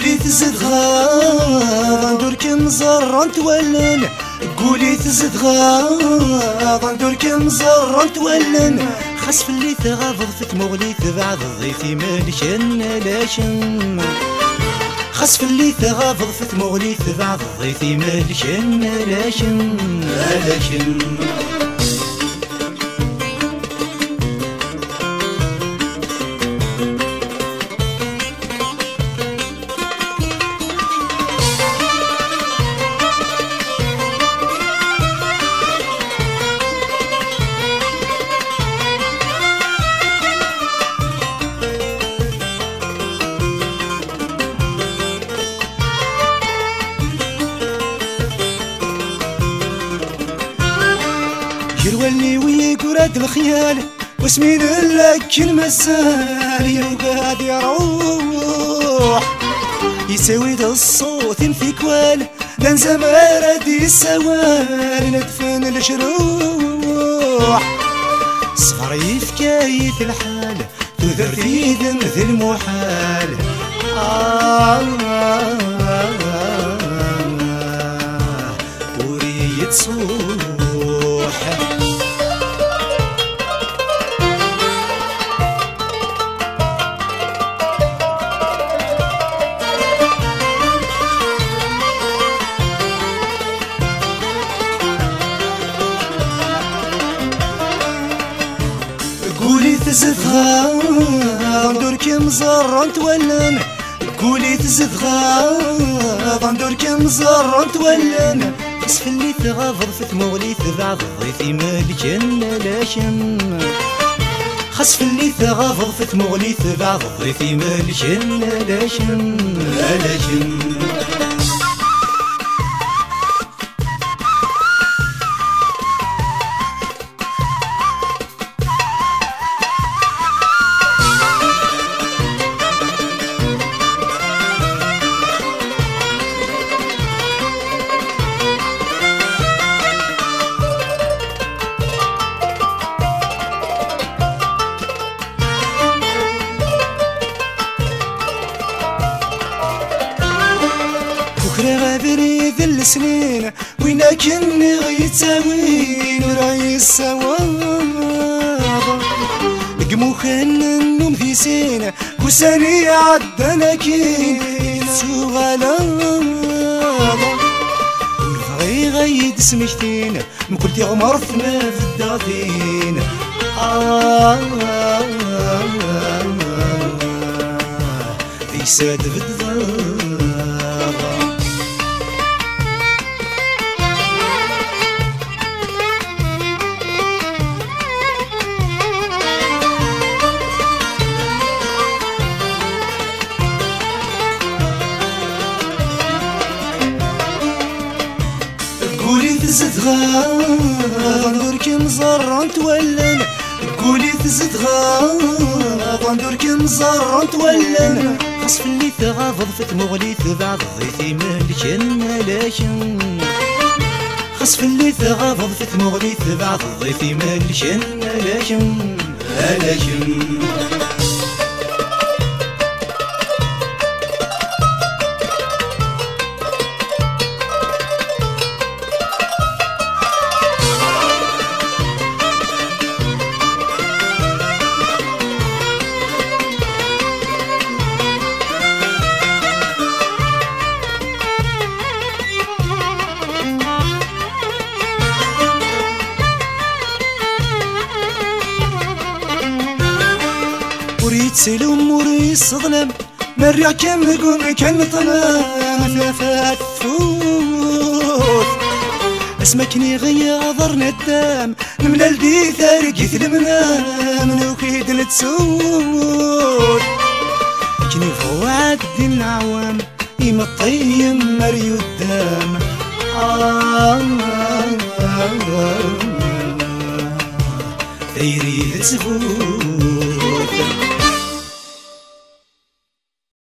تزدغا غندور كم زران تولن قولي تزدغا غندور كم زران تولن خاص في اللي تغافض في تمغلي تبعض ضيفي مالكن لاشن خاص في اللي تغافض في تمغلي تبعض ضيفي مالكن لاشن لاشن يرولي ويك وراد الخيال واسمين لك المسال. يوقاد يروح يساوي ذا الصوت في كوال. لنزا مراد السوال ندفن الجروح. صفر يفكاية الحال تذر في ذي المحال. آه. قولي تزدغا غندور كم زران تولن قولي تزدغا غندور كم زران تولن قصف اللي تغافض في تمغلي تبعض ضيفي مالك لاشم خصف اللي تغافض في تمغلي تبعض ضيفي مالك لاشم لاشم بكرة غابري ذي السنين وينا كني غيتاوين وراي السواب قمو خان النوم في سين وساني عدنا كين سوغالا. غي غيد سمشتين مكلتي غمر ما في الداطين آه. آه آه آه في ساد بالضبط قولي تزدغا غندور كم زران تولن قولي تزدغا غندور كم زران تولن خصف اللي تغافض في تمغلي تبعض ضيفي مالك لاشن خصف اللي تغافض في تمغلي تبعض ضيفي مالك لاشن لاشن سلم وريد صظلم مريع كم قوم كم طلام ثلاثات فوت اسمكني غياضر ندام نملا الدي ثارقيت المنام نوكيد نتسود كني فوعد دين العوام إما الطيم مريو الدام آه. آه آه ثيري تسفوت